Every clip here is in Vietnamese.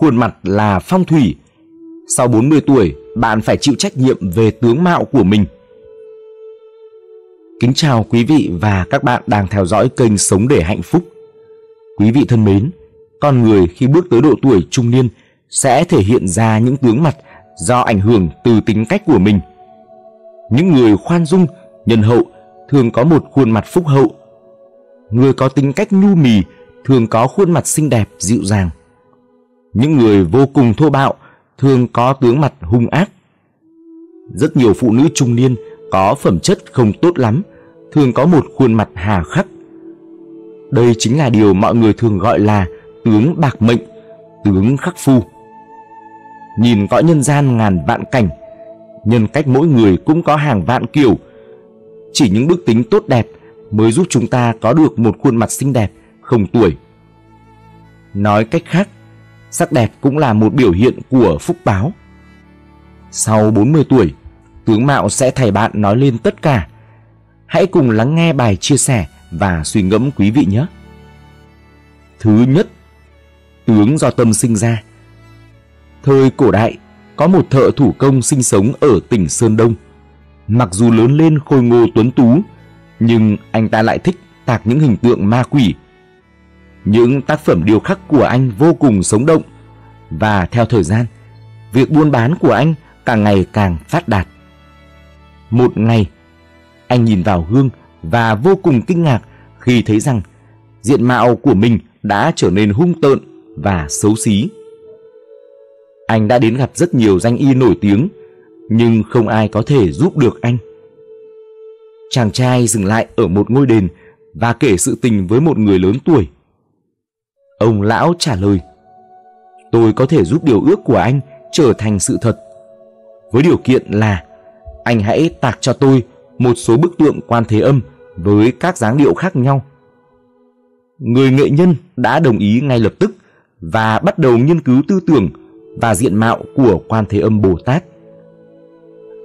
khuôn mặt là phong thủy. Sau 40 tuổi, bạn phải chịu trách nhiệm về tướng mạo của mình. Kính chào quý vị và các bạn đang theo dõi kênh Sống để hạnh phúc. Quý vị thân mến, con người khi bước tới độ tuổi trung niên sẽ thể hiện ra những tướng mặt do ảnh hưởng từ tính cách của mình. Những người khoan dung, nhân hậu thường có một khuôn mặt phúc hậu. Người có tính cách nhu mì thường có khuôn mặt xinh đẹp, dịu dàng. Những người vô cùng thô bạo thường có tướng mặt hung ác. Rất nhiều phụ nữ trung niên có phẩm chất không tốt lắm, thường có một khuôn mặt hà khắc. Đây chính là điều mọi người thường gọi là tướng bạc mệnh, tướng khắc phu. Nhìn cõi nhân gian ngàn vạn cảnh, nhân cách mỗi người cũng có hàng vạn kiểu. Chỉ những đức tính tốt đẹp mới giúp chúng ta có được một khuôn mặt xinh đẹp, không tuổi. Nói cách khác, sắc đẹp cũng là một biểu hiện của phúc báo. Sau 40 tuổi, tướng mạo sẽ thầy bạn nói lên tất cả. Hãy cùng lắng nghe bài chia sẻ và suy ngẫm quý vị nhé. Thứ nhất, tướng do tâm sinh ra. Thời cổ đại, có một thợ thủ công sinh sống ở tỉnh Sơn Đông. Mặc dù lớn lên khôi ngô tuấn tú, nhưng anh ta lại thích tạc những hình tượng ma quỷ. Những tác phẩm điêu khắc của anh vô cùng sống động và theo thời gian, việc buôn bán của anh càng ngày càng phát đạt. Một ngày, anh nhìn vào gương và vô cùng kinh ngạc khi thấy rằng diện mạo của mình đã trở nên hung tợn và xấu xí. Anh đã đến gặp rất nhiều danh y nổi tiếng, nhưng không ai có thể giúp được anh. Chàng trai dừng lại ở một ngôi đền và kể sự tình với một người lớn tuổi. Ông lão trả lời, tôi có thể giúp điều ước của anh trở thành sự thật. Với điều kiện là anh hãy tạc cho tôi một số bức tượng quan thế âm với các dáng điệu khác nhau. Người nghệ nhân đã đồng ý ngay lập tức và bắt đầu nghiên cứu tư tưởng và diện mạo của quan thế âm Bồ Tát.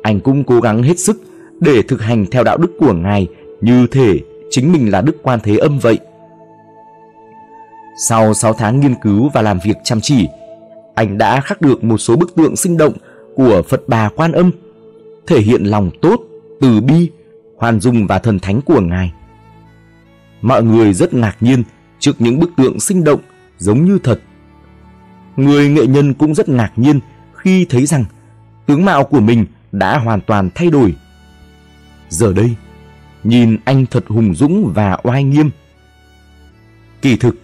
Anh cũng cố gắng hết sức để thực hành theo đạo đức của Ngài như thể chính mình là Đức Quan Thế Âm vậy. Sau 6 tháng nghiên cứu và làm việc chăm chỉ, anh đã khắc được một số bức tượng sinh động của Phật Bà Quan Âm, thể hiện lòng tốt, từ bi, khoan dung và thần thánh của Ngài. Mọi người rất ngạc nhiên trước những bức tượng sinh động giống như thật. Người nghệ nhân cũng rất ngạc nhiên khi thấy rằng tướng mạo của mình đã hoàn toàn thay đổi. Giờ đây, nhìn anh thật hùng dũng và oai nghiêm. Kỳ thực,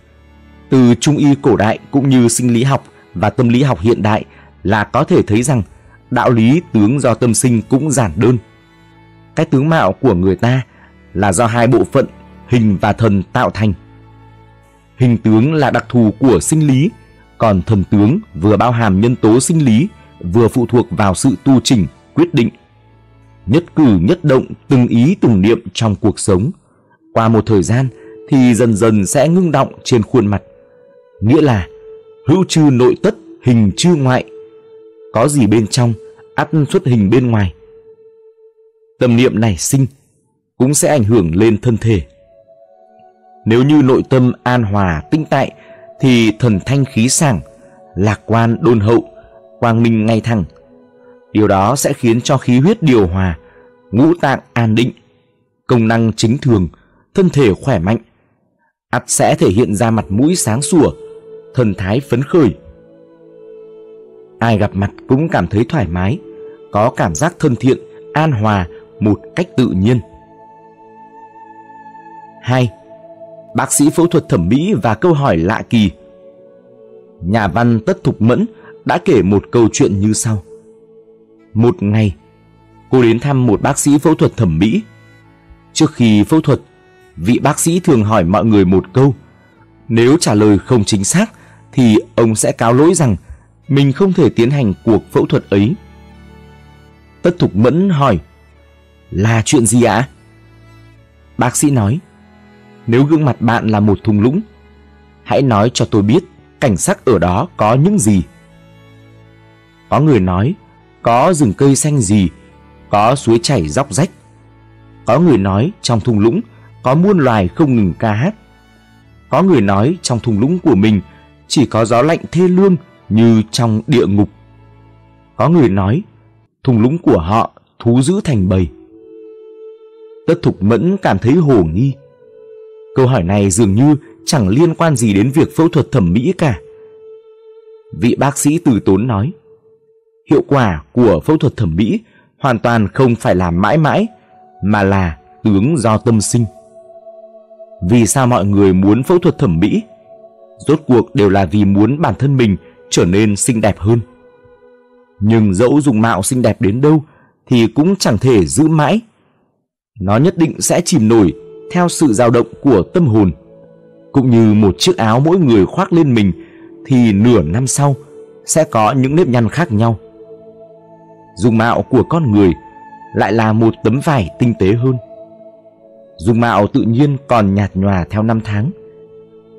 từ trung y cổ đại cũng như sinh lý học và tâm lý học hiện đại là có thể thấy rằng đạo lý tướng do tâm sinh cũng giản đơn. Cái tướng mạo của người ta là do hai bộ phận hình và thần tạo thành. Hình tướng là đặc thù của sinh lý, còn thần tướng vừa bao hàm nhân tố sinh lý, vừa phụ thuộc vào sự tu chỉnh, quyết định. Nhất cử nhất động, từng ý từng niệm trong cuộc sống. Qua một thời gian thì dần dần sẽ ngưng động trên khuôn mặt. Nghĩa là hữu chư nội tất, hình chư ngoại. Có gì bên trong, ắt xuất hình bên ngoài. Tâm niệm này sinh cũng sẽ ảnh hưởng lên thân thể. Nếu như nội tâm an hòa tinh tại thì thần thanh khí sảng, lạc quan đôn hậu, quang minh ngay thẳng. Điều đó sẽ khiến cho khí huyết điều hòa, ngũ tạng an định, công năng chính thường, thân thể khỏe mạnh. ắt sẽ thể hiện ra mặt mũi sáng sủa, thần thái phấn khởi. Ai gặp mặt cũng cảm thấy thoải mái, có cảm giác thân thiện, an hòa một cách tự nhiên. 2 bác sĩ phẫu thuật thẩm mỹ và câu hỏi lạ kỳ. Nhà văn Tất Thục Mẫn đã kể một câu chuyện như sau. Một ngày, cô đến thăm một bác sĩ phẫu thuật thẩm mỹ. Trước khi phẫu thuật, vị bác sĩ thường hỏi mọi người một câu. Nếu trả lời không chính xác, thì ông sẽ cáo lỗi rằng mình không thể tiến hành cuộc phẫu thuật ấy. Tất Thục Mẫn hỏi, là chuyện gì ạ? Bác sĩ nói, nếu gương mặt bạn là một thung lũng, hãy nói cho tôi biết cảnh sắc ở đó có những gì. Có người nói, có rừng cây xanh gì, có suối chảy róc rách. Có người nói trong thung lũng có muôn loài không ngừng ca hát. Có người nói trong thung lũng của mình chỉ có gió lạnh thê lương như trong địa ngục. Có người nói, thùng lũng của họ thú giữ thành bầy. Tất Thục Mẫn cảm thấy hồ nghi. Câu hỏi này dường như chẳng liên quan gì đến việc phẫu thuật thẩm mỹ cả. Vị bác sĩ từ tốn nói, hiệu quả của phẫu thuật thẩm mỹ hoàn toàn không phải là mãi mãi, mà là tướng do tâm sinh. Vì sao mọi người muốn phẫu thuật thẩm mỹ? Rốt cuộc đều là vì muốn bản thân mình trở nên xinh đẹp hơn. Nhưng dẫu dùng mạo xinh đẹp đến đâu thì cũng chẳng thể giữ mãi. Nó nhất định sẽ chìm nổi theo sự dao động của tâm hồn. Cũng như một chiếc áo mỗi người khoác lên mình thì nửa năm sau sẽ có những nếp nhăn khác nhau. Dung mạo của con người lại là một tấm vải tinh tế hơn. Dung mạo tự nhiên còn nhạt nhòa theo năm tháng.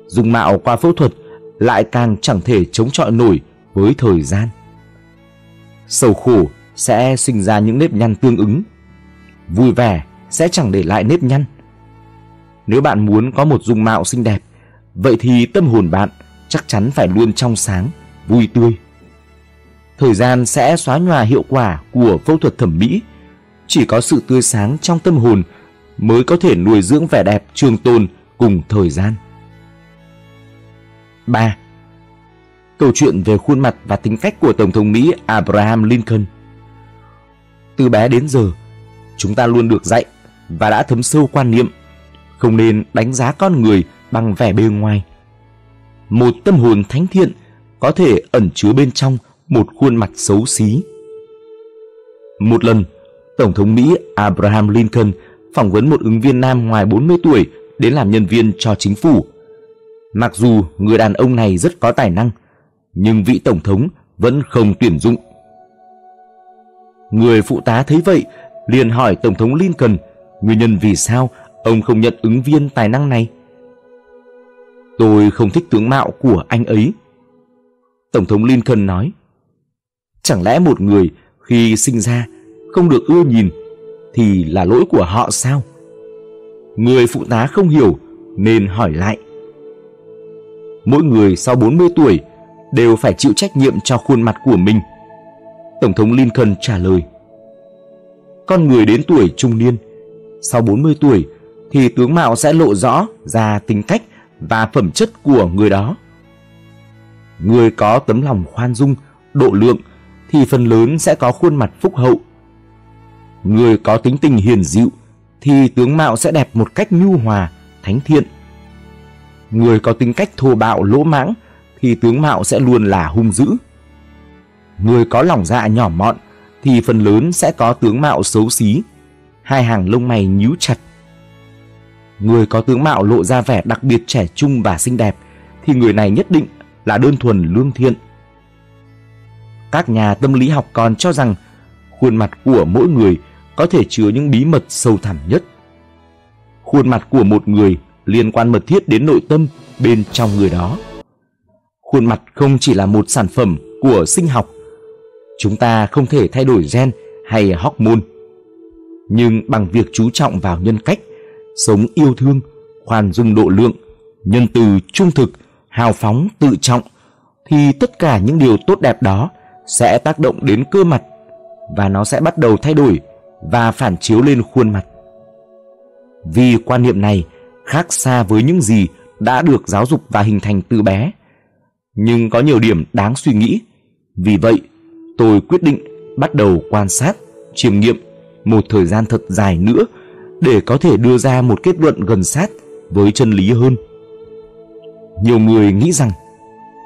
Dung mạo qua phẫu thuật lại càng chẳng thể chống chọi nổi với thời gian. Sầu khổ sẽ sinh ra những nếp nhăn tương ứng. Vui vẻ sẽ chẳng để lại nếp nhăn. Nếu bạn muốn có một dung mạo xinh đẹp, vậy thì tâm hồn bạn chắc chắn phải luôn trong sáng, vui tươi. Thời gian sẽ xóa nhòa hiệu quả của phẫu thuật thẩm mỹ. Chỉ có sự tươi sáng trong tâm hồn mới có thể nuôi dưỡng vẻ đẹp trường tồn cùng thời gian. 3. Câu chuyện về khuôn mặt và tính cách của Tổng thống Mỹ Abraham Lincoln Từ bé đến giờ, chúng ta luôn được dạy và đã thấm sâu quan niệm không nên đánh giá con người bằng vẻ bề ngoài. Một tâm hồn thánh thiện có thể ẩn chứa bên trong một khuôn mặt xấu xí. Một lần, Tổng thống Mỹ Abraham Lincoln phỏng vấn một ứng viên nam ngoài 40 tuổi đến làm nhân viên cho chính phủ. Mặc dù người đàn ông này rất có tài năng, nhưng vị tổng thống vẫn không tuyển dụng. Người phụ tá thấy vậy liền hỏi Tổng thống Lincoln nguyên nhân vì sao ông không nhận ứng viên tài năng này. Tôi không thích tướng mạo của anh ấy. Tổng thống Lincoln nói. Chẳng lẽ một người khi sinh ra không được ưa nhìn thì là lỗi của họ sao? Người phụ tá không hiểu nên hỏi lại. Mỗi người sau 40 tuổi đều phải chịu trách nhiệm cho khuôn mặt của mình. Tổng thống Lincoln trả lời. Con người đến tuổi trung niên, sau 40 tuổi thì tướng mạo sẽ lộ rõ ra tính cách và phẩm chất của người đó. Người có tấm lòng khoan dung, độ lượng thì phần lớn sẽ có khuôn mặt phúc hậu. Người có tính tình hiền dịu thì tướng mạo sẽ đẹp một cách nhu hòa, thánh thiện. Người có tính cách thô bạo lỗ mãng thì tướng mạo sẽ luôn là hung dữ. Người có lòng dạ nhỏ mọn thì phần lớn sẽ có tướng mạo xấu xí, hai hàng lông mày nhíu chặt. Người có tướng mạo lộ ra vẻ đặc biệt trẻ trung và xinh đẹp thì người này nhất định là đơn thuần lương thiện. Các nhà tâm lý học còn cho rằng khuôn mặt của mỗi người có thể chứa những bí mật sâu thẳm nhất. Khuôn mặt của một người liên quan mật thiết đến nội tâm bên trong người đó. Khuôn mặt không chỉ là một sản phẩm của sinh học. Chúng ta không thể thay đổi gen hay hormone. Nhưng bằng việc chú trọng vào nhân cách, sống yêu thương, khoan dung độ lượng, nhân từ trung thực, hào phóng, tự trọng, thì tất cả những điều tốt đẹp đó sẽ tác động đến cơ mặt và nó sẽ bắt đầu thay đổi và phản chiếu lên khuôn mặt. Vì quan niệm này khác xa với những gì đã được giáo dục và hình thành từ bé, nhưng có nhiều điểm đáng suy nghĩ. Vì vậy, tôi quyết định bắt đầu quan sát, chiêm nghiệm một thời gian thật dài nữa để có thể đưa ra một kết luận gần sát với chân lý hơn. Nhiều người nghĩ rằng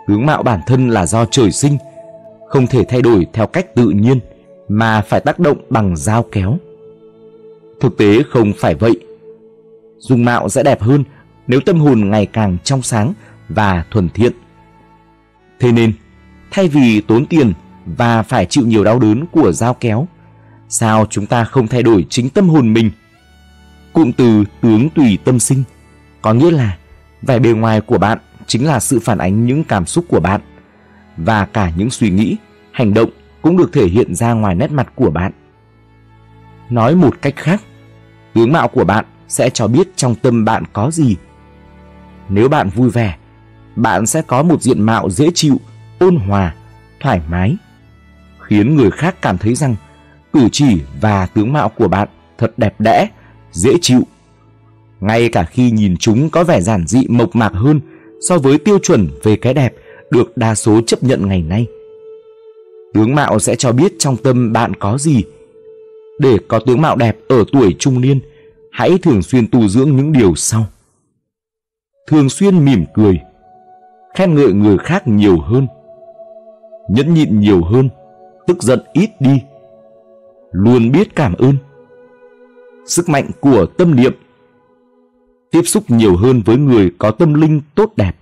tướng mạo bản thân là do trời sinh, không thể thay đổi theo cách tự nhiên mà phải tác động bằng dao kéo. Thực tế không phải vậy. Dung mạo sẽ đẹp hơn nếu tâm hồn ngày càng trong sáng và thuần thiện. Thế nên, thay vì tốn tiền và phải chịu nhiều đau đớn của dao kéo, sao chúng ta không thay đổi chính tâm hồn mình? Cụm từ tướng tùy tâm sinh có nghĩa là vẻ bề ngoài của bạn chính là sự phản ánh những cảm xúc của bạn và cả những suy nghĩ, hành động cũng được thể hiện ra ngoài nét mặt của bạn. Nói một cách khác, tướng mạo của bạn sẽ cho biết trong tâm bạn có gì. Nếu bạn vui vẻ, bạn sẽ có một diện mạo dễ chịu, ôn hòa, thoải mái, khiến người khác cảm thấy rằng cử chỉ và tướng mạo của bạn thật đẹp đẽ, dễ chịu. Ngay cả khi nhìn chúng có vẻ giản dị mộc mạc hơn so với tiêu chuẩn về cái đẹp được đa số chấp nhận ngày nay. Tướng mạo sẽ cho biết trong tâm bạn có gì. Để có tướng mạo đẹp ở tuổi trung niên, hãy thường xuyên tu dưỡng những điều sau. Thường xuyên mỉm cười, khen ngợi người khác nhiều hơn, nhẫn nhịn nhiều hơn, tức giận ít đi, luôn biết cảm ơn. Sức mạnh của tâm niệm tiếp xúc nhiều hơn với người có tâm linh tốt đẹp